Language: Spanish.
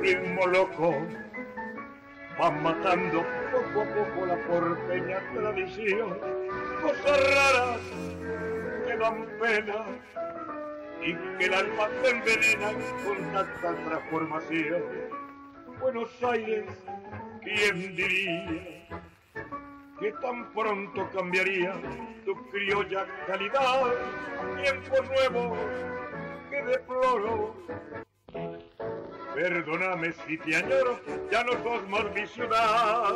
ritmo loco, van matando poco a poco la porteña tradición, cosas raras que dan pena y que el alma se envenena con tanta transformación. Buenos Aires, ¿quién diría que tan pronto cambiaría tu criolla calidad? Tiempos nuevos que deploro. Perdóname si te añoro, ya no sos más mi ciudad.